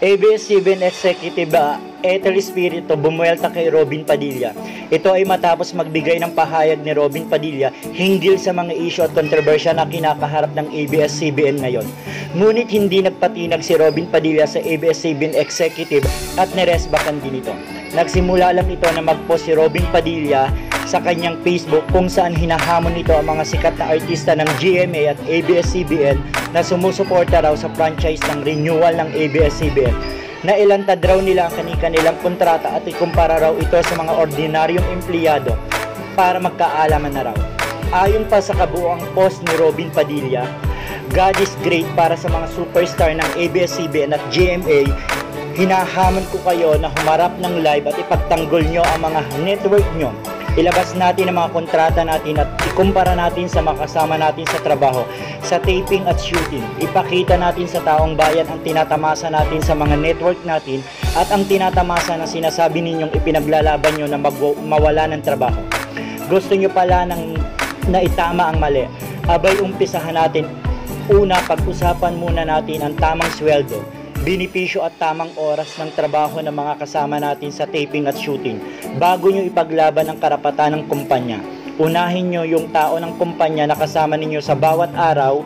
ABS-CBN Executive uh, Ethel Espiritu bumuelta kay Robin Padilla. Ito ay matapos magbigay ng pahayag ni Robin Padilla hinggil sa mga issue at kontrobersya na kinakaharap ng ABS-CBN ngayon. Ngunit hindi nagpatinag si Robin Padilla sa ABS-CBN Executive at niresbakan din ito. Nagsimula lang ito na mag-post si Robin Padilla sa kanyang Facebook kung saan hinahamon nito ang mga sikat na artista ng GMA at ABS-CBN na sumusuporta raw sa franchise ng renewal ng ABS-CBN na ilantad raw nila ang kanilang kontrata at ikumpara raw ito sa mga ordinaryong empleyado para magkaalaman na raw. Ayon pa sa kabuuang post ni Robin Padilla, God is great para sa mga superstar ng ABS-CBN at GMA hinahamon ko kayo na humarap ng live at ipagtanggol nyo ang mga network nyo ilabas natin ang mga kontrata natin at ikumpara natin sa makasama natin sa trabaho, sa taping at shooting. Ipakita natin sa taong bayan ang tinatamasa natin sa mga network natin at ang tinatamasa na sinasabi ninyong ipinaglalaban nyo na mawala ng trabaho. Gusto nyo pala ng naitama ang mali. Abay umpisahan natin. Una, pag-usapan muna natin ang tamang sweldo benepisyo at tamang oras ng trabaho ng mga kasama natin sa taping at shooting bago nyo ipaglaban ang karapatan ng kumpanya. Unahin nyo yung tao ng kumpanya na kasama ninyo sa bawat araw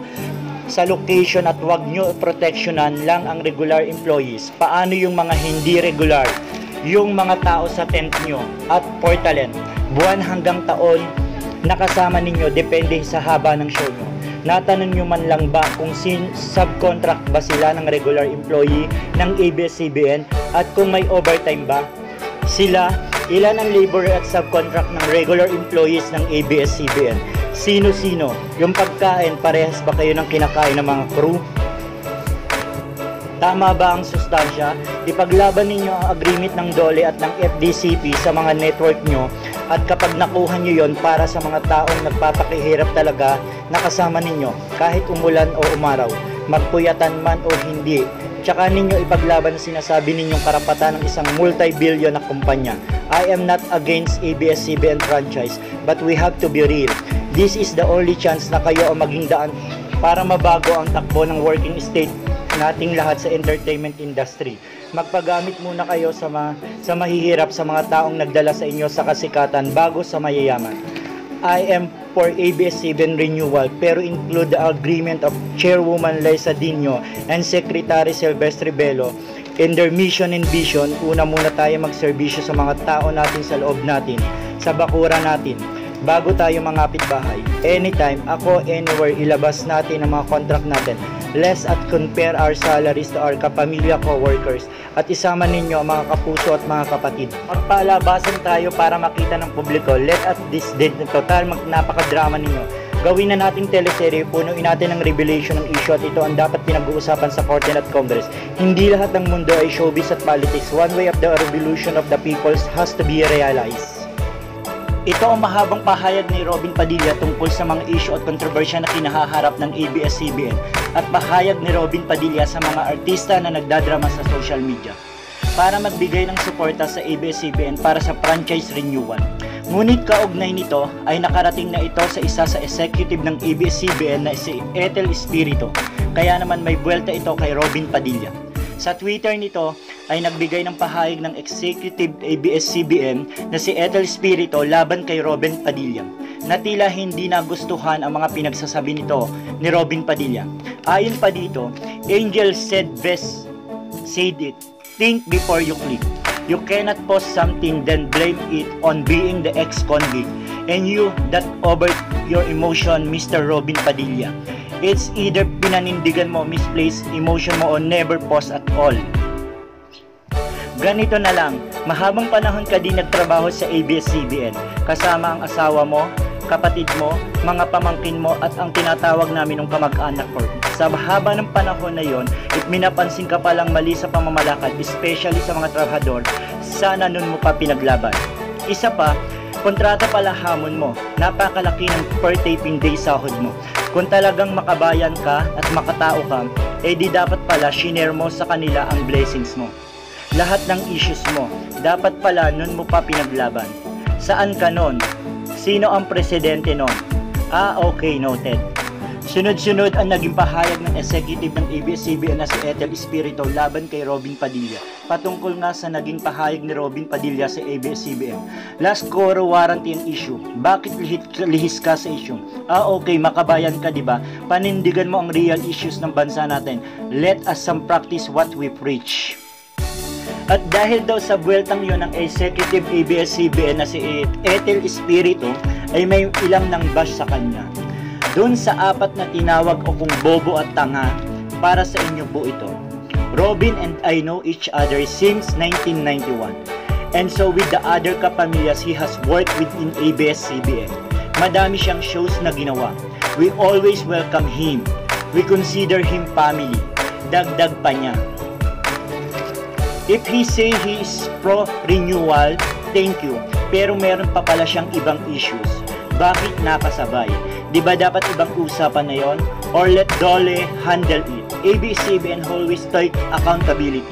sa location at wag nyo proteksyonan lang ang regular employees. Paano yung mga hindi regular? Yung mga tao sa tent nyo at portalen. Buwan hanggang taon nakasama ninyo depende sa haba ng show nyo. Natanong nyo man lang ba kung sin subcontract ba sila ng regular employee ng ABS-CBN at kung may overtime ba? Sila, ilan ang labor at subcontract ng regular employees ng ABS-CBN? Sino-sino? Yung pagkain, parehas ba kayo ng kinakain ng mga crew? Tama ba ang sustansya? Ipaglaban ninyo ang agreement ng DOLE at ng FDCP sa mga network nyo at kapag nakuha nyo yon para sa mga taong nagpapakihirap talaga nakasama ninyo kahit umulan o umaraw, magpuyatan man o hindi, tsaka ninyo ipaglaban sinasabi ninyong karapatan ng isang multi-billion na kumpanya. I am not against ABS-CBN franchise, but we have to be real. This is the only chance na kayo ang maging daan para mabago ang takbo ng working state nating lahat sa entertainment industry. Magpagamit muna kayo sa, ma sa mahihirap sa mga taong nagdala sa inyo sa kasikatan bago sa mayayaman. I am for ABS-CBN renewal pero include the agreement of Chairwoman Liza Dino and Secretary Silvestre Bello in their mission and vision, una muna tayo magserbisyo sa mga tao natin sa loob natin, sa bakura natin, bago tayo mangapit bahay. Anytime, ako, anywhere, ilabas natin ang mga contract natin. Let's at compare our salaries to our kapamilya co-workers at isama ninyo ang mga kapuso at mga kapatid. Magpalabasan tayo para makita ng publiko. Let at this date na total mag napakadrama ninyo. Gawin na nating teleserye, punuin natin ng revelation ng issue at ito ang dapat pinag-uusapan sa Korte at Congress. Hindi lahat ng mundo ay showbiz at politics. One way of the revolution of the peoples has to be realized. Ito ang mahabang pahayag ni Robin Padilla tungkol sa mga issue at kontrobersya na kinahaharap ng ABS-CBN at pahayag ni Robin Padilla sa mga artista na nagdadrama sa social media para magbigay ng suporta sa ABS-CBN para sa franchise renewal. Ngunit kaugnay nito ay nakarating na ito sa isa sa executive ng ABS-CBN na si Ethel Espiritu. Kaya naman may buwelta ito kay Robin Padilla. Sa Twitter nito ay nagbigay ng pahayag ng Executive ABS-CBN na si Ethel Espiritu laban kay Robin Padilla na tila hindi nagustuhan ang mga pinagsasabi nito ni Robin Padilla. Ayon pa dito, Angel said best said it, think before you click. You cannot post something then blame it on being the ex-convict and you that over your emotion Mr. Robin Padilla. It's either pinanindigan mo, misplaced emotion mo o never post at all. Ganito na lang, mahabang panahon ka din nagtrabaho sa ABS-CBN, kasama ang asawa mo, kapatid mo, mga pamangkin mo at ang tinatawag namin ng kamag-anak ko. Sa haba ng panahon na yon, if minapansin ka palang mali sa pamamalakad, especially sa mga trabahador, sana nun mo pa pinaglaban. Isa pa, kontrata pala hamon mo, napakalaki ng per taping day sahod mo. Kung talagang makabayan ka at makatao ka, eh di dapat pala shinare mo sa kanila ang blessings mo. Lahat ng issues mo. Dapat pala nun mo pa pinaglaban. Saan ka nun? Sino ang presidente nun? Ah, okay, noted. Sunod-sunod ang naging pahayag ng executive ng ABS-CBN na si Ethel Espirito laban kay Robin Padilla. Patungkol nga sa naging pahayag ni Robin Padilla sa ABS-CBN. Last Coro warranty ang issue. Bakit lihis ka sa issue? Ah okay, makabayan ka ba? Panindigan mo ang real issues ng bansa natin. Let us some practice what we preach. At dahil daw sa buweltang yon ng executive ABS-CBN na si Ethel Espirito ay may ilang nang bash sa kanya. Doon sa apat na tinawag o kung bobo at tanga, para sa inyo po ito. Robin and I know each other since 1991. And so with the other kapamilyas he has worked with in ABS-CBN. Madami siyang shows na ginawa. We always welcome him. We consider him family. Dagdag pa niya. If he say he is pro-renewal, thank you. Pero meron pa pala siyang ibang issues. Bakit nakasabay? Di ba dapat ibang usapan na yon? Or let Dole handle it. ABCBN always take accountability.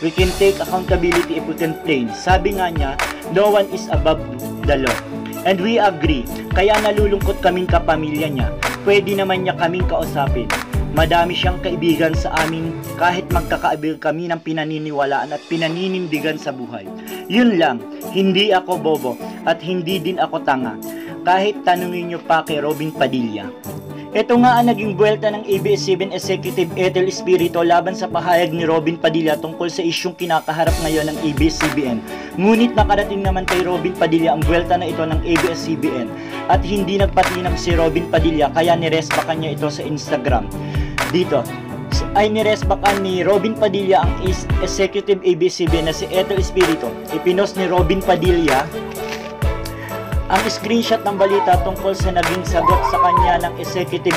We can take accountability if we can plain. Sabi nga niya, no one is above the law. And we agree. Kaya nalulungkot kaming kapamilya niya. Pwede naman niya kaming kausapin. Madami siyang kaibigan sa amin kahit magkakaibigan kami ng pinaniniwalaan at pinaninindigan sa buhay. Yun lang, hindi ako bobo at hindi din ako tanga kahit tanungin nyo pa kay Robin Padilla. Ito nga ang naging buwelta ng ABS-CBN Executive Ethel Espirito laban sa pahayag ni Robin Padilla tungkol sa isyong kinakaharap ngayon ng ABS-CBN. Ngunit nakarating naman kay Robin Padilla ang buwelta na ito ng ABS-CBN at hindi nagpatinag si Robin Padilla kaya niresbakan niya ito sa Instagram. Dito, ay niresbakan ni Robin Padilla ang Executive ABS-CBN na si Ethel Espirito. Ipinos ni Robin Padilla ang screenshot ng balita tungkol sa naging sagot sa kanya ng Executive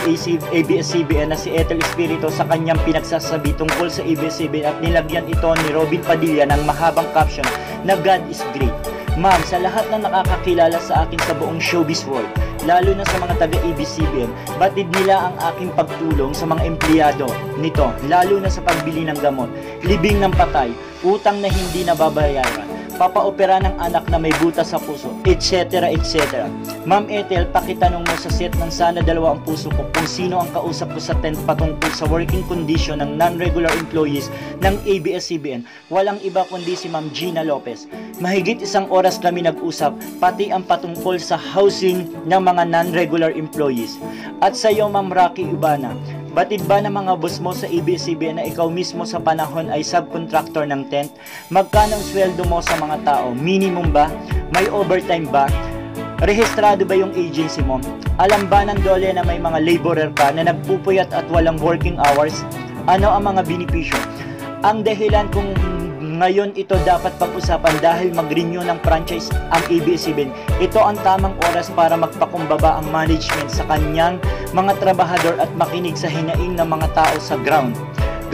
ABS-CBN na si Ethel Espirito sa kanyang pinagsasabi tungkol sa ABS-CBN at nilagyan ito ni Robin Padilla ng mahabang caption na God is great. Ma'am, sa lahat na nakakakilala sa akin sa buong showbiz world, lalo na sa mga taga-ABCBN, batid nila ang aking pagtulong sa mga empleyado nito, lalo na sa pagbili ng gamot, libing ng patay, utang na hindi nababayaran, papaopera ng anak na may butas sa puso, etc. etc. Ma'am Ethel, pakitanong mo sa set ng sana dalawa ang puso ko kung sino ang kausap ko sa tent patungkol sa working condition ng non-regular employees ng ABS-CBN. Walang iba kundi si Ma'am Gina Lopez. Mahigit isang oras kami nag-usap, pati ang patungkol sa housing ng mga non-regular employees. At sa iyo, Ma'am Rocky Ubana, Batid ba ng mga boss mo sa ABS-CBN na ikaw mismo sa panahon ay subcontractor ng tent? Magkano ang sweldo mo sa mga tao? Minimum ba? May overtime ba? Rehistrado ba yung agency mo? Alam ba ng dole na may mga laborer ka na nagpupuyat at walang working hours? Ano ang mga benepisyo? Ang dahilan kung ngayon ito dapat pag-usapan dahil mag-renew ng franchise ang ABS-CBN. Ito ang tamang oras para magpakumbaba ang management sa kanyang mga trabahador at makinig sa hinaing ng mga tao sa ground.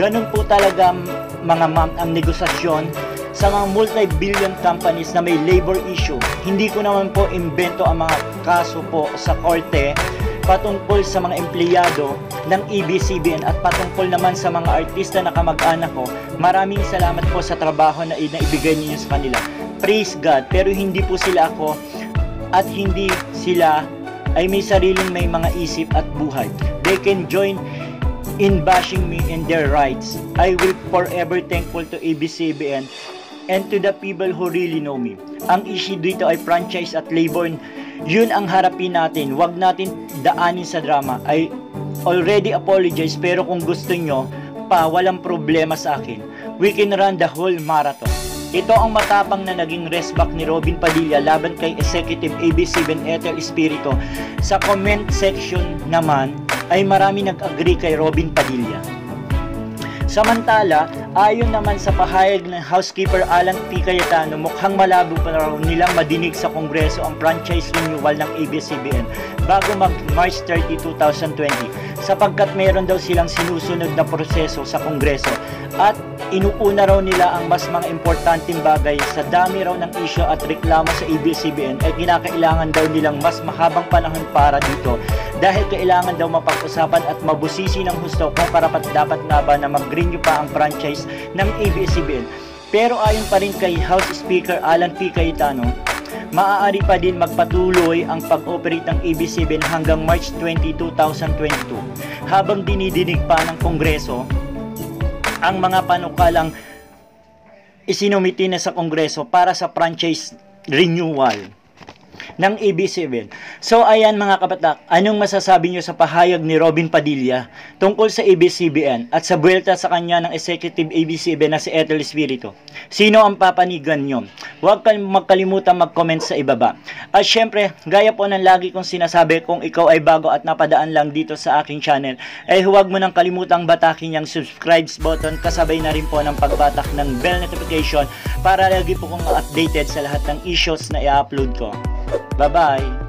Ganun po talaga mga ma'am ang negosasyon sa mga multi-billion companies na may labor issue. Hindi ko naman po imbento ang mga kaso po sa korte patungkol sa mga empleyado ng EBCBN at patungkol naman sa mga artista na kamag-anak ko, maraming salamat po sa trabaho na inaibigay niyo sa kanila. Praise God, pero hindi po sila ako at hindi sila ay may sariling may mga isip at buhay. They can join in bashing me in their rights. I will forever thankful to ABCBN and to the people who really know me. Ang issue dito ay franchise at labor yun ang harapin natin. Huwag natin daanin sa drama. I already apologize pero kung gusto nyo pa, walang problema sa akin. We can run the whole marathon. Ito ang matapang na naging resback ni Robin Padilla laban kay Executive AB7 Ethel Espirito. Sa comment section naman ay marami nag-agree kay Robin Padilla. Samantala, ayon naman sa pahayag ng Housekeeper Alan P. Cayetano, mukhang malabo pa raw nilang madinig sa Kongreso ang franchise renewal ng ABS-CBN bago mag-March 30, 2020 sapagkat meron daw silang sinusunod na proseso sa Kongreso at inuuna raw nila ang mas mga importanteng bagay sa dami raw ng isyo at reklamo sa ABS-CBN ay kinakailangan daw nilang mas mahabang panahon para dito dahil kailangan daw mapag-usapan at mabusisi ng husto kung karapat dapat nga ba na mag-renew pa ang franchise ng ABS-CBN. Pero ayon pa rin kay House Speaker Alan P. Cayetano, maaari pa din magpatuloy ang pag-operate ng AB7 hanggang March 20, 2022 habang dinidinig pa ng Kongreso ang mga panukalang isinumiti na sa Kongreso para sa franchise renewal ng AB7. So ayan mga kabatak, anong masasabi nyo sa pahayag ni Robin Padilla tungkol sa AB7 at sa buwelta sa kanya ng Executive AB7 na si Ethel Espiritu? Sino ang papanigan nyo? Huwag kang magkalimutan mag-comment sa ibaba. At syempre, gaya po ng lagi kong sinasabi kung ikaw ay bago at napadaan lang dito sa aking channel, ay huwag mo nang kalimutang batakin yung subscribe button kasabay na rin po ng pagbatak ng bell notification para lagi po kong updated sa lahat ng issues na i-upload ko. Bye-bye!